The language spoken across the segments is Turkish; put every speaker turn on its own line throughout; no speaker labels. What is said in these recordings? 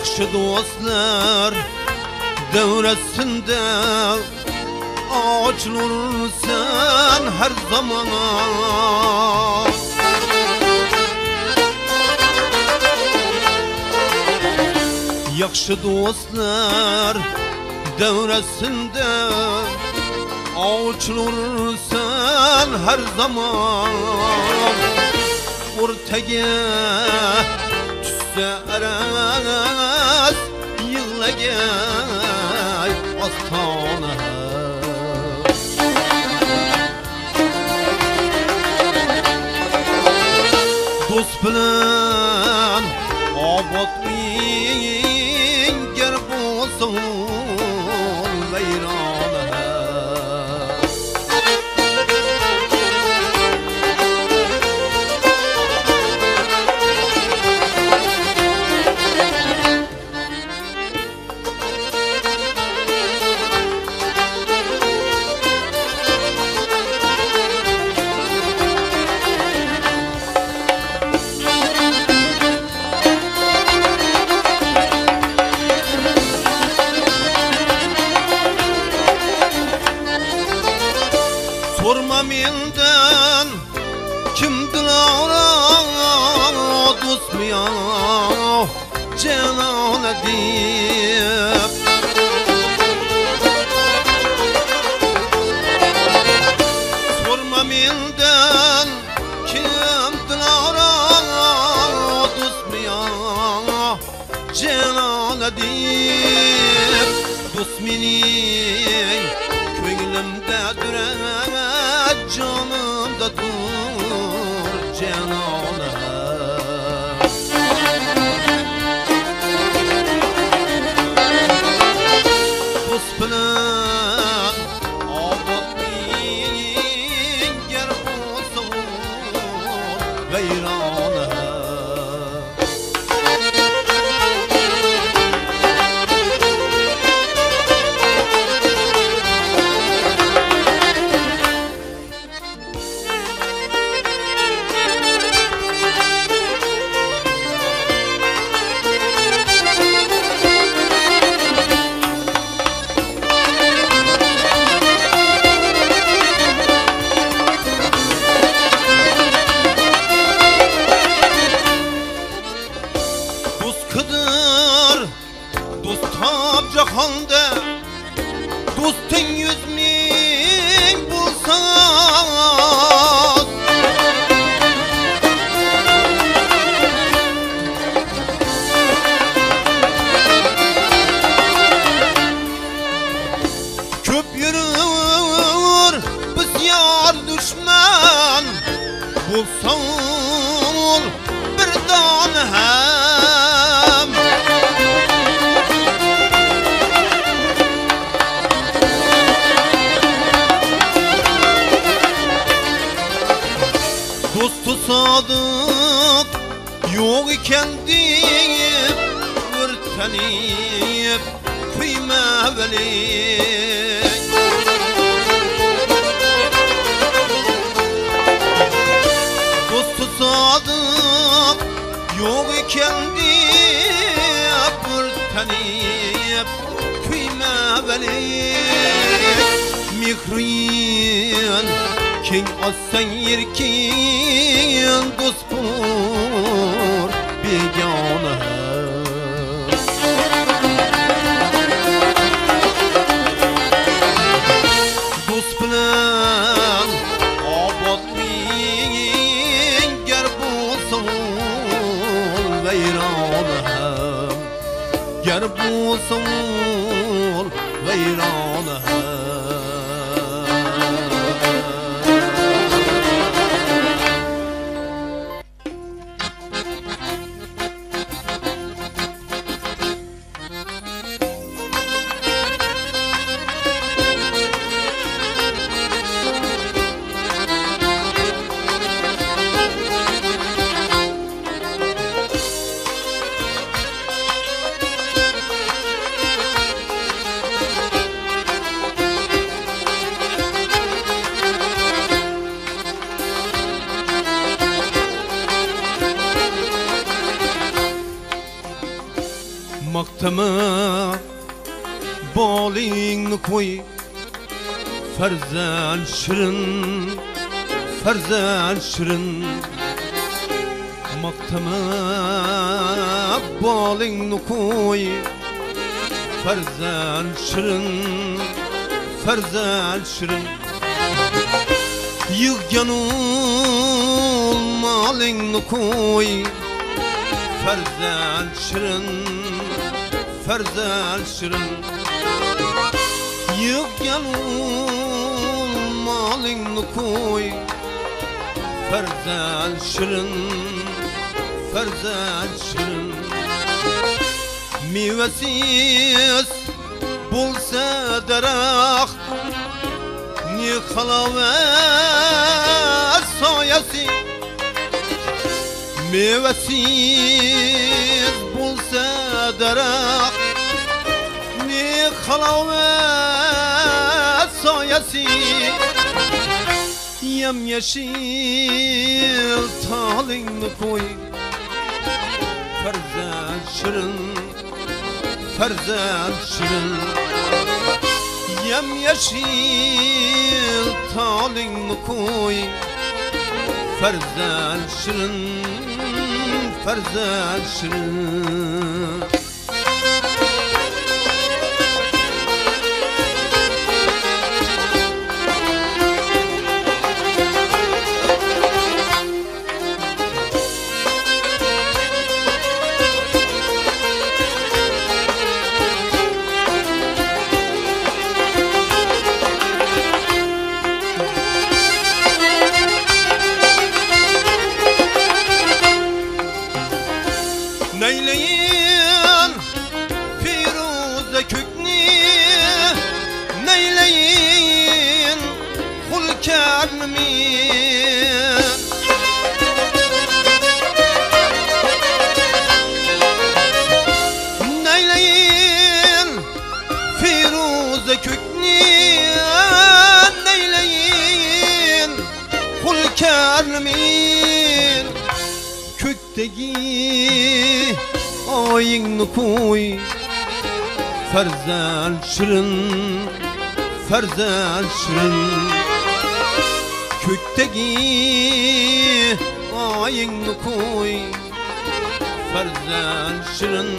yaxshi do'stlar davrasida ochilursan har zamon yaxshi do'stlar davrasida ochilursan har zamon o'rtaga Yoksa aras yılla gel astana Dost bilan obod dost mening ko'nglimda durar jonimda tur janona do'st bilan Honda تنيب كيما بلي ميكروين كين أسان يركين دوست farzand shirin farzand shirin maqtama bolingni qo'y farzand shirin farzand shirin yig'ganu molingni qo'y farzand shirin farzand shirin yig'ganu molingni qo'y farzand shirin farzand shirin mevasiz bo'lsa daraxt ne halovat soyasi mevasiz bo'lsa daraxt ne halovat soyasi yam yashil tolingni qo'y farzand shirin farzand shirin yam yashil tolingni qo'y farzand shirin farzand shirin Hulkermin kökteki ayingni qo'y farzand shirin farzand shirin ko'kdagi oyingni qo'y farzand shirin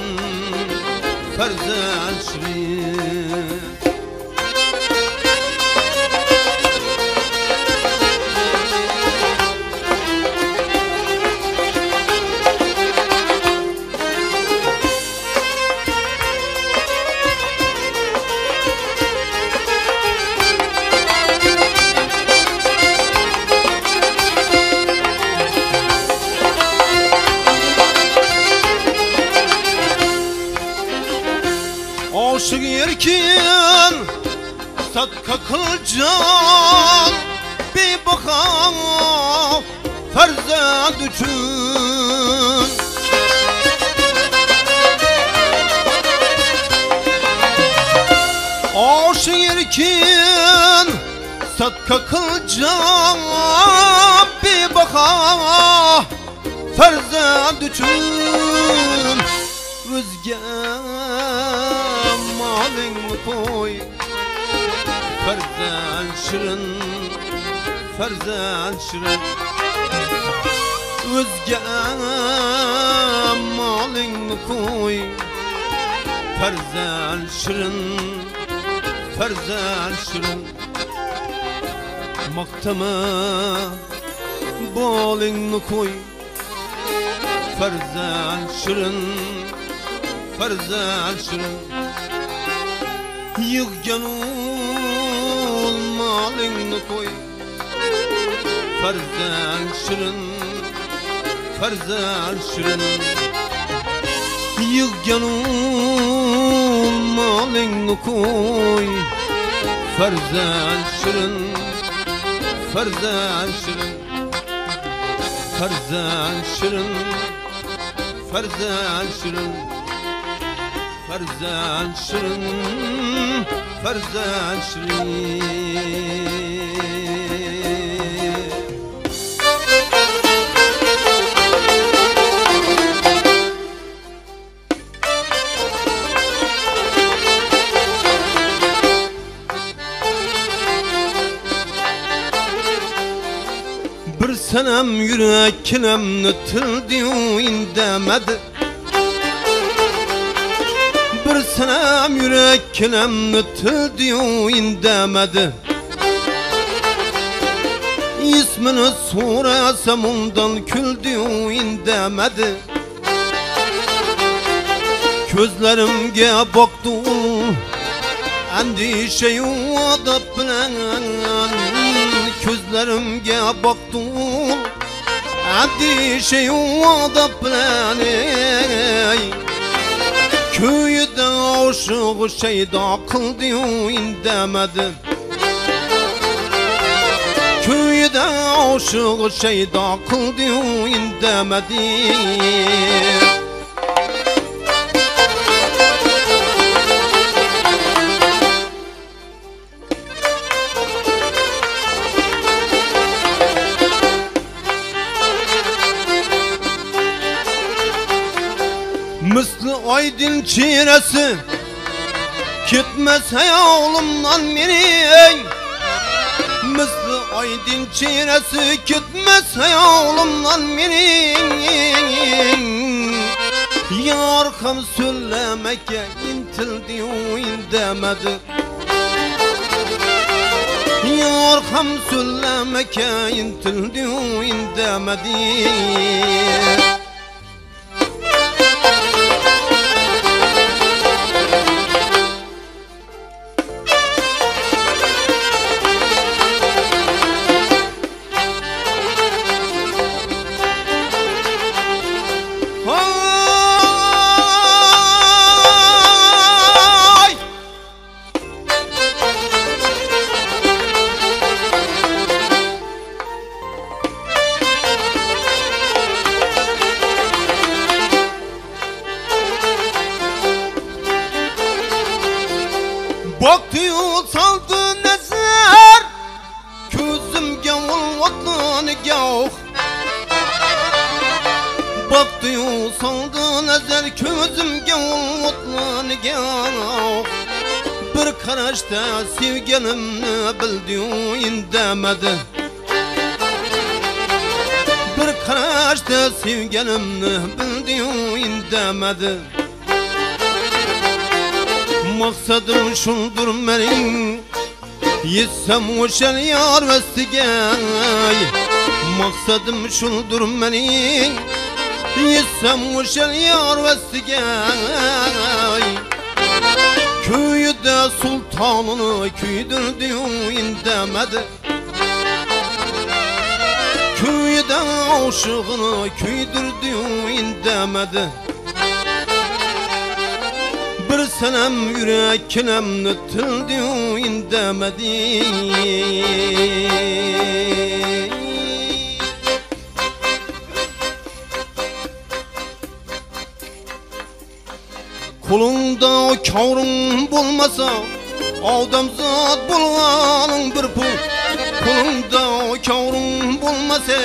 farzand shirin Aşık erken Satka kılcan Bir bakan Ferzand üçün. Aşık erken Satka kılcan Bir bakan Ferzand üçün. Özge malingni qo'y farzand shirin farzand shirin o'zga molingni qo'y farzand shirin farzand shirin maqtama bolingni qo'y farzand shirin farzan şirin Yığgan malını koy. Farzan şirin Farzan şirin. Yığgan malını koy. Farzan şirin Farzan şirin. Farzan şirin Farzan şirin Farzan şirin Farzan şirin Bir senem yürek kilemni tildi indemedi Senem yürek kilemni tildi indemedi İsmini sorasam ondan küldü indemedi Gözlerimge baktı Endişeyi adap bilen Gözlerimge baktım Endişeyi adap bilen Köyde aşığı şeyda kıldı indemedi Köyde aşığı şeyda kıldı indemedi Misli aydın çiresi. Gitmez hayalımdan beni Misli aydın çiresi. Gitmez hayalımdan beni Yarkam söylemeke intildi indemedi Yarkam söylemeke intildi indemedi Maksadım şundur menin Yetsem oşan yar vestigay Maksadım şundur menin Yetsem oşan yar vestigay Köyde sultanını küydürdü indemedi Köyde aşığını küydürdü indemedi senem yürek kilemni tildi indemedi Kulunda kavrun bulmasa Odamzat bulganın bir pul. Kulunda kavrun bulmasa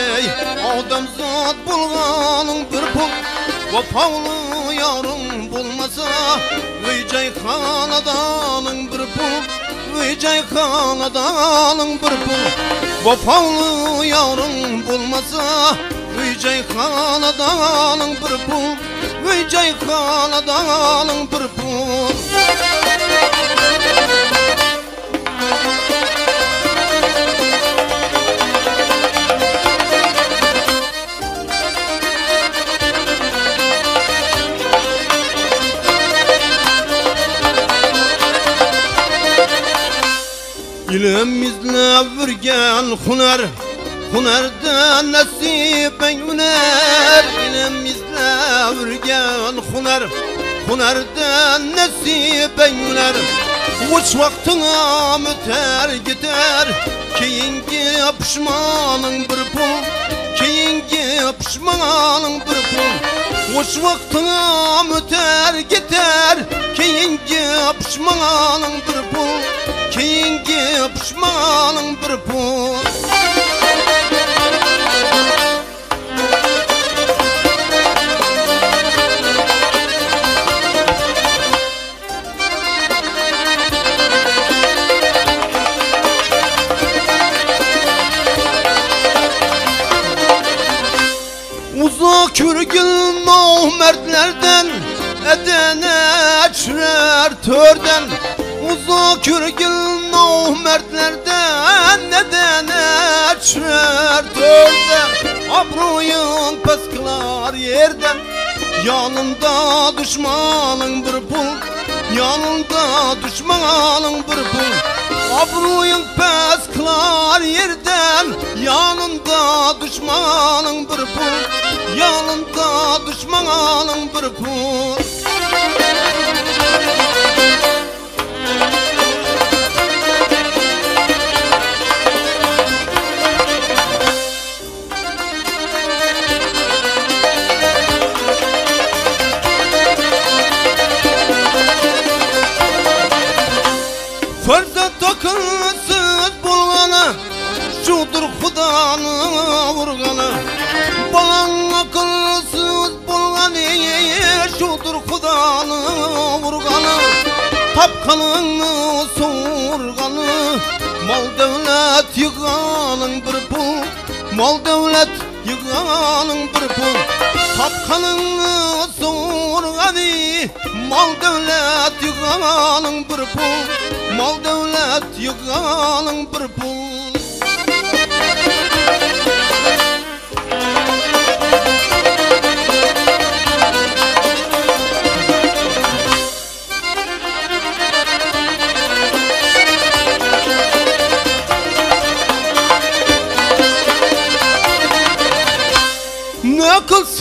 Odamzat bulganın bir pul Vafavlı yarın bulmasa Vıcay kanadanın bir pul Vıcay kanadanın bir pul. Vafavlı yarın bulmasa Vıcay kanadanın bir pul Vıcay kanadanın bir pul ilim izlep yürgen huner Hunerden nasiben üner ilim izlep yürgen huner Hunerden nasiben üner Uç vaktına müter gider Keyingi pişmanın bir pul Keyingi pişmanın bir pul Uç vaktına müter gider Keyingi pişmanın bir pul Keyingi pişmanın bir pul Uzak yürgün mertlerden Edene çürer törden. Uzak yürgün mertlerden Edene çürer törden. Abruyun pes kılar yerden Yanında düşmanın bir pul. Yanında düşmanın bir pul Abruyun pes kılar yerden Yanında düşmanın bir pul. Yanında düşmanın bir pul Şudur Xudanı vurgana Balan akılsız bulganı Şudur Xudanı vurgana Tapkanını sorganı Mal devlet yığanın bir pul. Mal devlet yığanın bir pul. Tapkanını sorganı Mal devlet yığanın bir pul. Mal devlet yığanın bir pul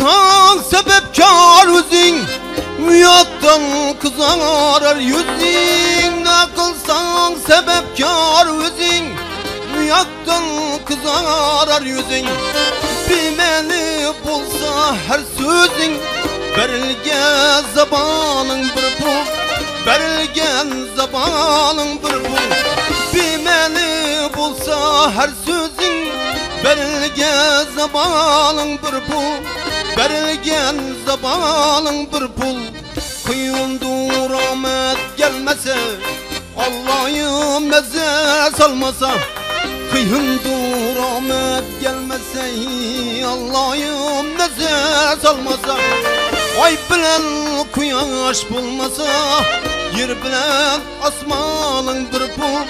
Ne kılsan sebepkar özün Rüyattan kızarar yüzün Ne kılsan sebepkar özün Rüyattan kızarar yüzün Bilmeli bulsa her sözün Berilgen zabanın bir pul Berilgen zabanın bir pul Bilmeli bulsa her sözün Berilgen zamanın bir pul Berilgen zamanın bir pul. Kıyındır rahmet gelmese Allah'ım meze salmasa. Kıyındır rahmet gelmese Allah'ım meze salmasa. Ay bilen kuyaş bulmasa Yer bilen asmanın bir pul.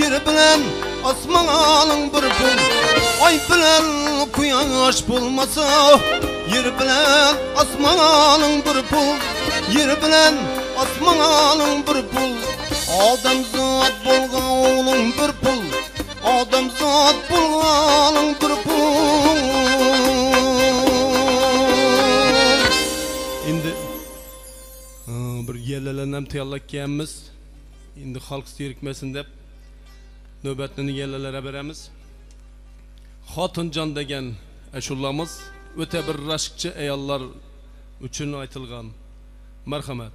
Yer bilen asmanın bir pul. Ay bilen kuyaş bulmasa Yer bilen asmanın bir pul. Yer bilen asmanın bir pul. Adam zat bulganın bir pul. Adam zat bulganın bir pul. Endi bir yerlerden hem tayyorlayotganmiz endi xalq zerikmasin deb navbatni yerlarga beramiz xotinjon degan ashulamiz o'ta bir rashkchi ayollar uchun aytilgan marhamat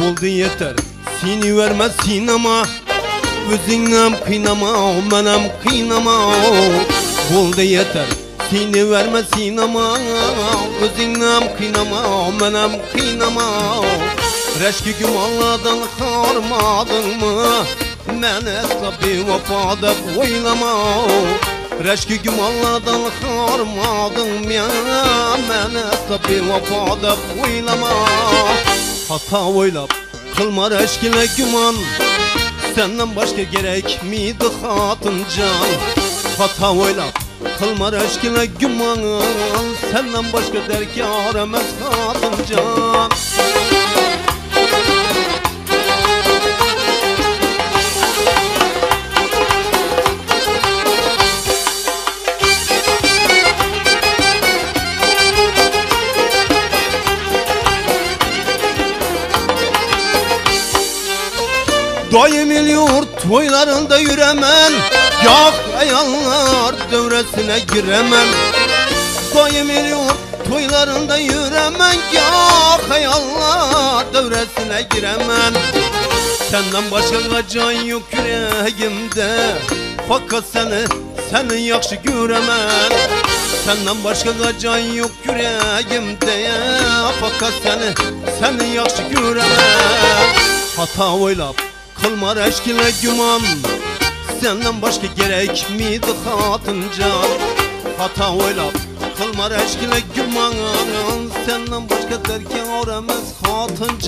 Buldu yeter Seni vermez sinema Özüngem kıynama Menem kıynama. Buldu yeter Seni vermez sinema Özüngem kıynama Menem kıynama. Reşki gümanladan harmadın mı? Men esla bir vefa dep oylama Reşki gümanlardan harmadım ya Mene tabi vafada oylama Hata oylap kılma reşkine güman? Senden başka gerek miydi hatın can? Hata oylap kılma reşkine güman? Senden başka derkar emez hatın can Daim il yurt toylarında yüremem Yak ayağlar devresine giremem Daim il yurt toylarında yüremem Yak ayağlar devresine giremem Senden başka can yok yüreğimde Fakat seni, seni yakşı göremem Senden başka can yok yüreğimde Fakat seni, seni yakşı göremem Hata oylap Kılma reşkine güman Senden başka gerek miydi hatın can Hata oylap Kılma reşkine güman Senden başka derken öğrenmez hatın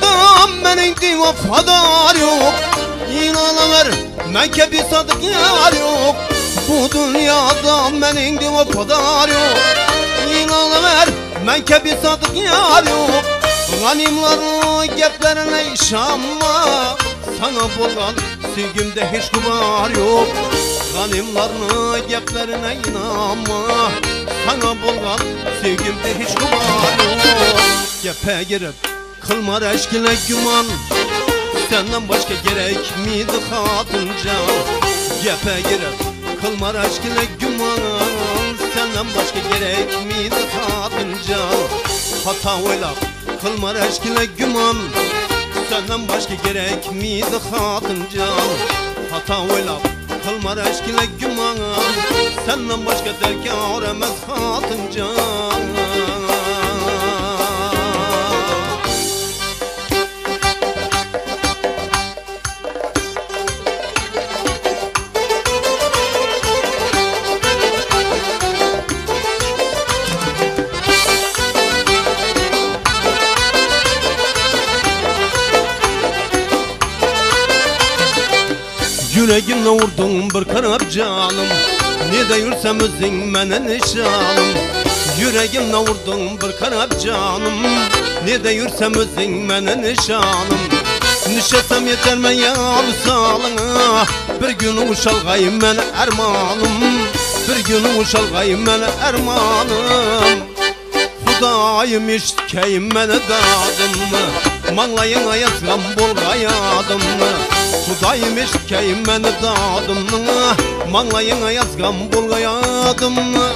can Bu dünyada benim de vefadar yok. İnanıver Mekke bir sadık yar yok. Bu dünyada benim de vefadar yok. İnanıver Mekke bir sadık yar yok. Ganimlerin geplerine işanma Sana bolgan sevgimde hiç kumar yok. Ganimlerin geplerine inanma. Sana bolgan sevgimde hiç kumar yok. Gepe girip Kılma reşkine güman. Senden başka gerek miydi hatın can Gepe girip Kılma reşkine güman. Senden başka gerek miydi hatın can Hata oylap Kılma reşkine güman. Senden başka gerek miydi hatın can Hata oylap Kılma reşkine güman. Senden başka derkar emez hatın Yüreğimle vurdun bir karab canım. Ne de yürsem özün mene nişanım. Yüreğimle vurdun bir karab canım. Ne de yürsem özün mene nişanım. Nişesem yeter mi yar salına Bir gün uşalgayım men ermanım. Bir gün uşalgayım men ermanım. Xudayım iştkəyim mənə dadımı. Manlayın ayasqam bolğayadımı Xudayım iştkəyim mənə dadımı Manlayın ayasqam bolğayadımı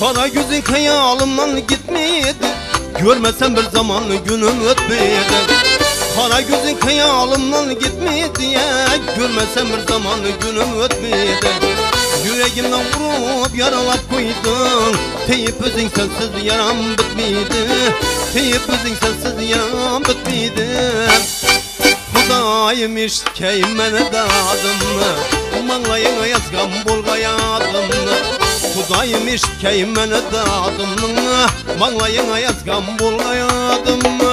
Kara gözün hayalımdan gitmedi Görmesem bir zaman günüm ötmedi Kara gözün hayalımdan gitmedi ya Görmesem bir zaman günüm ötmedi. Yüreğimden vurup yaralap koydun Teyip özün sensiz yaram bitmedi. Teyip özün sensiz yaram bitmedi. Xudayım iştkəyim mənə dadımı Manlayın yazqam bolğayadımı Xudayım iştkəyim mənə dadımı Manlayın yazqam bolğayadımı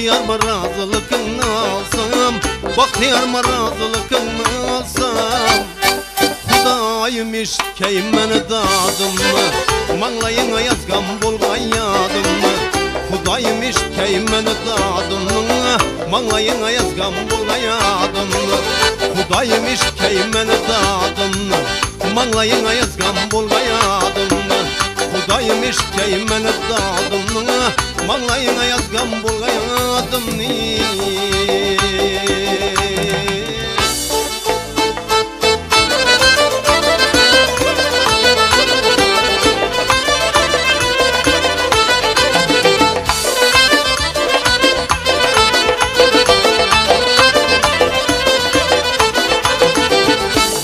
Bahtiyar mı razılıkını alsam Bahtiyar mı razılıkını alsam. Hudayım işkeyim meni dadım mı? Manglayına yazgan bolgan yadım mı? Hudayım işkeyim meni dadım mı? Manglayına yazgan bolgan yadım mı? Hudayım işkeyim meni dadım mı? Manglayına yazgan bolgan yadım mı Hudayım işkeyim meni dadım mı Manglayına yazgan bolgan yadım mı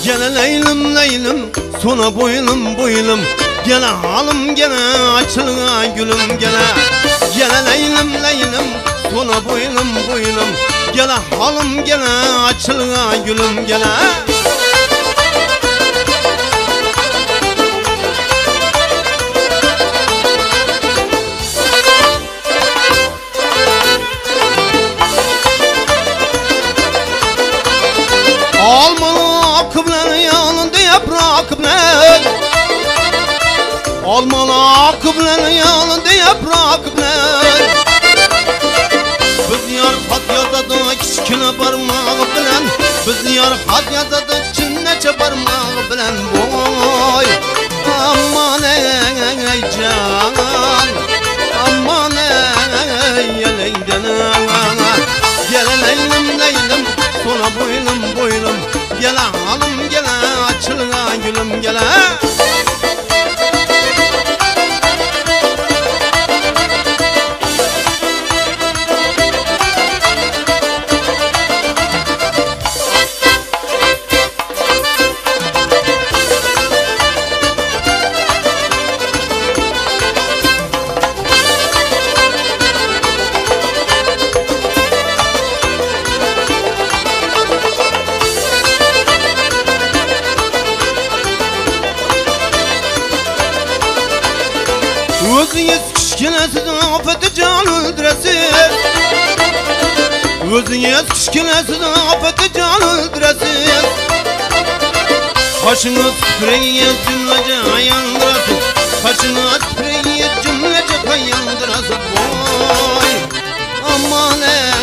Gele leylim leylim sona boylum boylum Gele halım gele açılga gülüm gele Gele leylim leylim sona boylum boylum. Gele halım gele açılga gülüm gele Almalı akı bilen yanında yaprak bilen Almalı akı bilen yanında yaprak bilen Biz yar Fatya'da da kichkina barmağı bilen. Biz yar Fatya'da da chinnacha barmağı bilen. Voy aman ey can Aman ey yeleyden Gel leylim leylim Sola boylum boylum Gele halım gele açılga gülüm gele Özünüz kişkinesiz afeti can öldüresin Özünüz kişkinesiz afeti can öldüresin Kaşınız küreğe cümlece ayandırasın Kaşınız küreğe cümlece kayandırasın Vay aman ey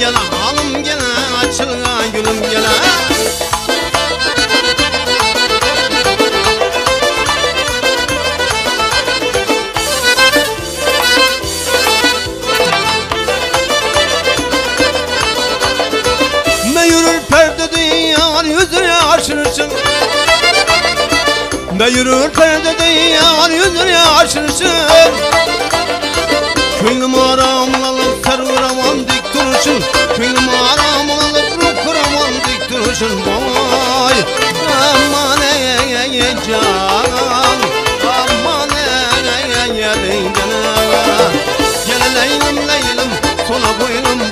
boylum Gel halım gel açılga gülüm gel. Ne yürür perdede yar yüzüne aşırırsın. Ne yürür perdede yar yüzüne aşırırsın. Kıylım aramlalı Kıymaram alıp kurman dik duruşun boy Aman ey ey ey can Aman ey ey ey ey Gel leylim leylim sola boylum